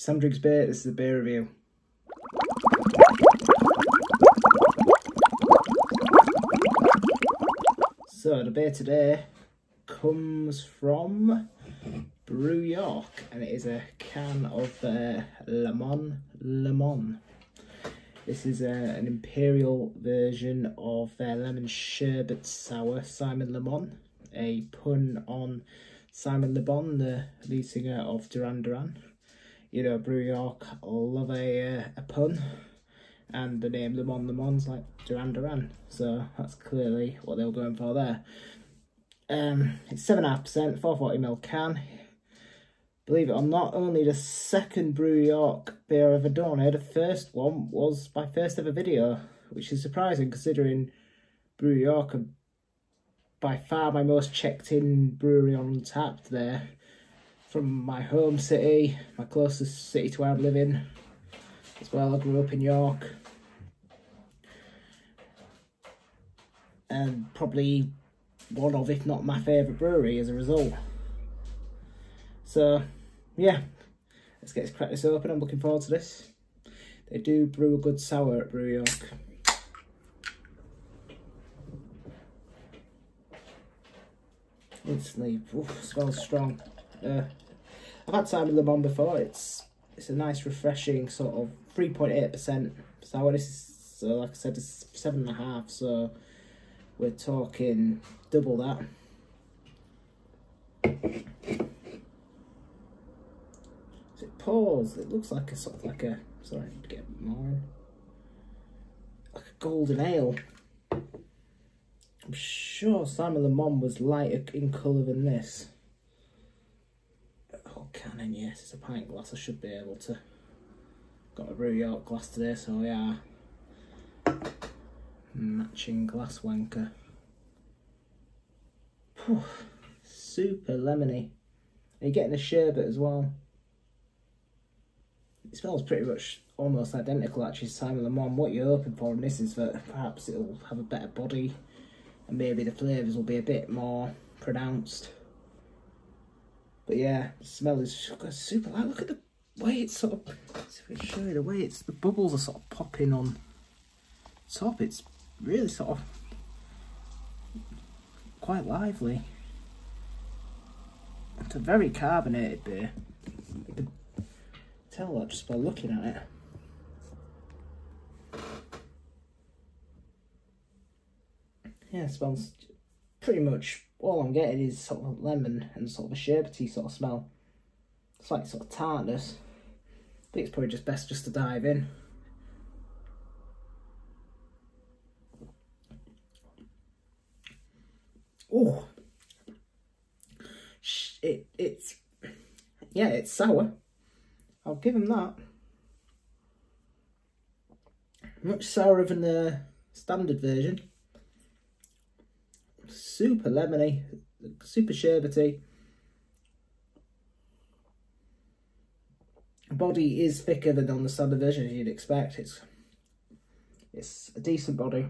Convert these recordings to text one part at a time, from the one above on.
Sam Drinks Beer, this is the beer review. So the beer today comes from Brew York and it is a can of uh, Lemon Lemon. This is uh, an imperial version of their lemon sherbet sour Simon Le Mon, a pun on Simon Le Bon, the lead singer of Duran Duran. You know, Brew York love a, uh, a pun, and the name Le Bon Le Bon's like Duran Duran, so that's clearly what they were going for there. Um, it's 7.5%, 440ml can. Believe it or not, only the second Brew York beer I've ever done. The first one was my first ever video, which is surprising considering Brew York are by far my most checked in brewery on tap there. From my home city, my closest city to where I'm living as well. I grew up in York. And probably one of, if not my favourite brewery as a result. So, yeah, let's get this crack this open. I'm looking forward to this. They do brew a good sour at Brew York. Instantly, oof, smells strong. Uh, I've had Simon Le Bon before. It's it's a nice, refreshing sort of 3.8% sour. This is, so like I said, it's seven and a half. So we're talking double that. So it pours. It looks like a sort of like a sorry I need to get more like a golden ale. I'm sure Simon Le Bon was lighter in colour than this. Oh, cannon, yes, it's a pint glass. I should be able to. Got a Brew York glass today, so yeah. Matching glass wanker. Super lemony. And you're getting the sherbet as well. It smells pretty much almost identical actually to Simon Le. What you're hoping for in this is that perhaps it'll have a better body and maybe the flavours will be a bit more pronounced. But yeah, the smell is super light. Look at the way it's sort of, see if I can show you the way it's, the bubbles are sort of popping on top. It's really sort of quite lively. It's a very carbonated beer. You can tell that just by looking at it. Yeah, it smells pretty much all I'm getting is sort of lemon and sort of a sherbety sort of smell. Like sort of tartness. I think it's probably just best just to dive in. Oh, it it's yeah, it's sour. I'll give him that. Much sourer than the standard version. Super lemony, super sherbety. Body is thicker than on the standard version as you'd expect. It's it's a decent body.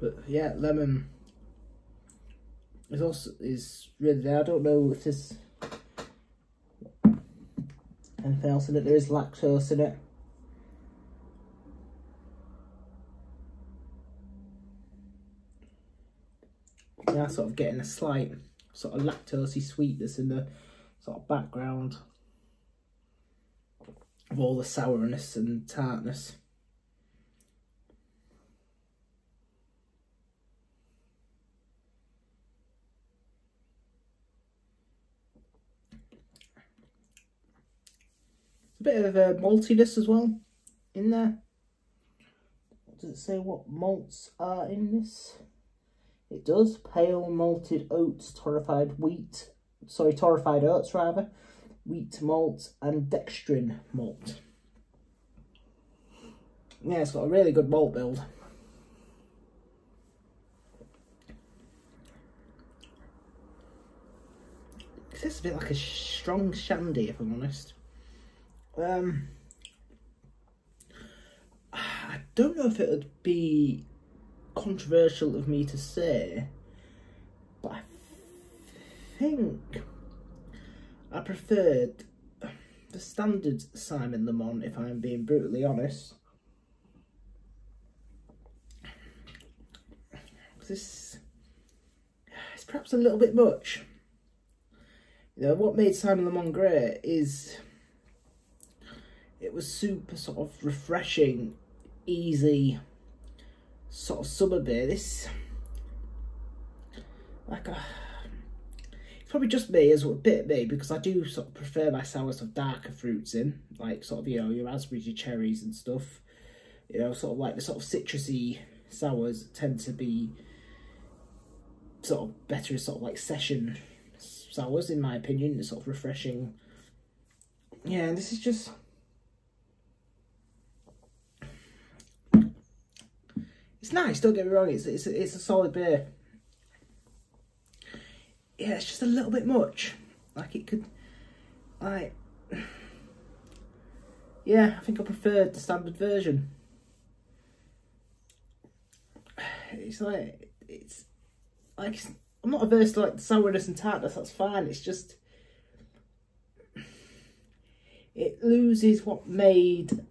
But yeah, lemon is also is really there. I don't know if there's anything else in it. There is lactose in it. Yeah, sort of getting a slight sort of lactosey sweetness in the sort of background of all the sourness and tartness. Bit of a maltiness as well in there. Does it say what malts are in this? It does. Pale malted oats, torrefied wheat, sorry, torrefied oats rather, wheat malt and dextrin malt. Yeah, it's got a really good malt build. It's a bit like a strong shandy, if I'm honest. Um, I don't know if it would be controversial of me to say, but I think I preferred the standard Simon Le Mon, if I'm being brutally honest. This is perhaps a little bit much. You know, what made Simon Le Mon great is it was super sort of refreshing, easy, sort of summer beer. This, like a, it's probably just me as well, a bit me because I do sort of prefer my sours of darker fruits in, like sort of you know your raspberries, your cherries and stuff. You know, sort of like the sort of citrusy sours tend to be sort of better as sort of like session sours, in my opinion. Sort of refreshing. Yeah, and this is just. It's nice. Don't get me wrong. It's it's it's a solid beer. Yeah, it's just a little bit much. Like it could, like. Yeah, I think I preferred the standard version. It's like it's like I'm not averse to like sourness and tartness. That's fine. It's just it loses what made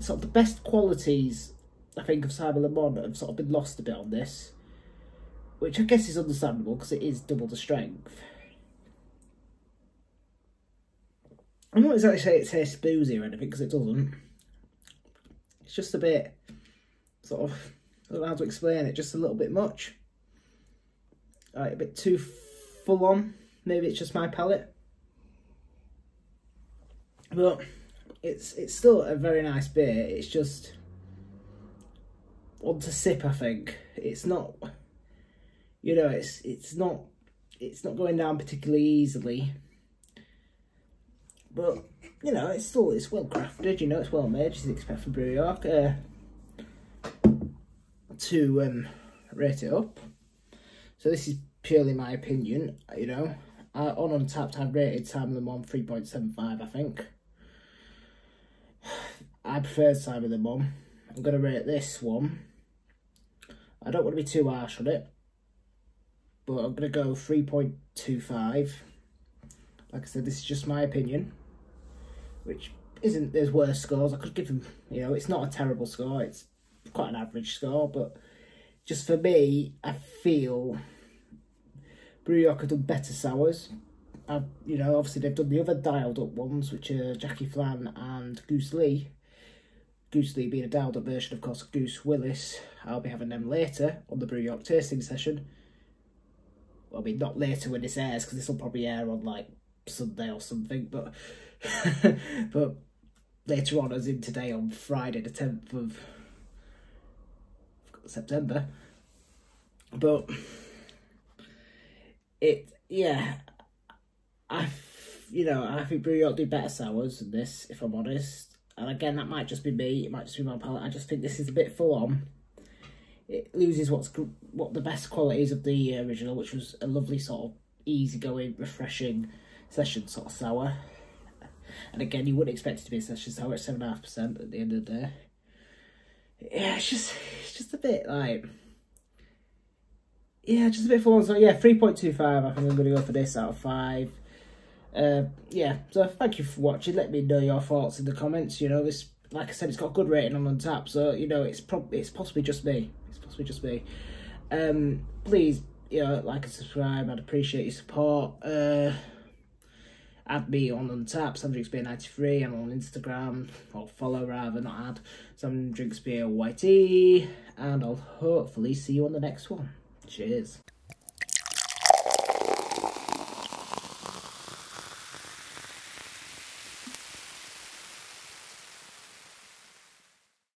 sort of the best qualities. I think of Simon Le Mon have sort of been lost a bit on this, which I guess is understandable because it is double the strength. I'm not exactly saying it tastes boozy or anything because it doesn't. It's just a bit sort of I don't know how to explain it, just a little bit much. A bit too full on. Maybe it's just my palate. But it's it's still a very nice beer. It's just one to sip, I think. It's not you know, it's it's not it's not going down particularly easily. But you know, it's still it's well crafted, you know, it's well made, you expect from Brew York. Uh, to um, rate it up. So this is purely my opinion, you know. Uh, on Untappd, I've rated Simon Le Mon 3.75, I think. I prefer Simon Le Mon. I'm going to rate this one. I don't want to be too harsh on it. But I'm going to go 3.25. Like I said, this is just my opinion. Which isn't, there's worse scores. I could give them, you know, it's not a terrible score. It's quite an average score, but just for me, I feel Brew York have done better sours. I've, you know, obviously they've done the other dialed up ones, which are Jackie Flan and Goose Lee. Goose Lee being a up version, of course, Goose Willis. I'll be having them later on the Brew York tasting session. Well, I mean, not later when this airs, because this will probably air on like Sunday or something, but but later on, as in today on Friday, the 10th of September. But it, yeah, I, you know, I think Brew York do better sours than this, if I'm honest. And again, that might just be me. It might just be my palate. I just think this is a bit full on. It loses what's what the best qualities of the original, which was a lovely sort of easygoing, refreshing session sort of sour. And again, you wouldn't expect it to be a session sour at seven and a half percent at the end of the day yeah, it's just it's just a bit like yeah, just a bit full on. So yeah, three point two five. I think I'm gonna go for this out of five. Uh, yeah, so thank you for watching. Let me know your thoughts in the comments. You know, this like I said, it's got a good rating on Untappd, so you know it's probably it's possibly just me. It's possibly just me. Um, please, you know, like and subscribe. I'd appreciate your support. Uh add me on Untappd, Sam Drinks Beer 93. I'm on Instagram, or follow rather, not add, Sam Drinks Beer YT. And I'll hopefully see you on the next one. Cheers.